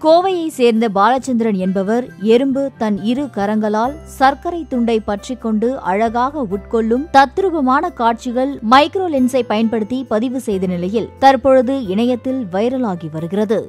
கோவையை சேர்ந்த பாலச்சந்திரன் என்பவர் எறும்பு தன் இரு கரங்களால் சர்க்கரை துண்டை பற்றிக்கொண்டு அழகாக உட்கொள்ளும் தத்ரூபமான காட்சிகள் மைக்ரோ லென்ஸை பயன்படுத்தி பதிவு செய்த நிலையில் தற்பொழுது இணையத்தில் வைரலாகி வருகிறது.